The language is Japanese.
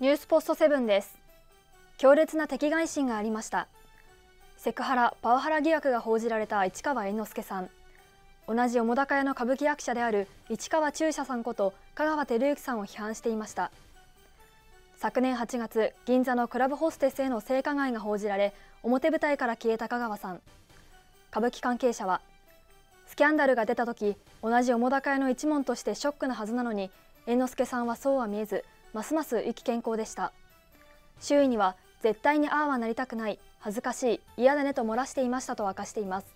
ニュースポストセブンです。強烈な敵外心がありました。セクハラパワハラ疑惑が報じられた市川猿之助さん。同じ澤高屋の歌舞伎役者である市川中車さんこと香川照之さんを批判していました。昨年8月銀座のクラブホステスへの性加害が報じられ表舞台から消えた香川さん。歌舞伎関係者はスキャンダルが出た時同じ澤高屋の一門としてショックなはずなのに猿之助さんはそうは見えずますます意気健康でした。周囲には絶対にああはなりたくない恥ずかしい嫌だねと漏らしていましたと明かしています。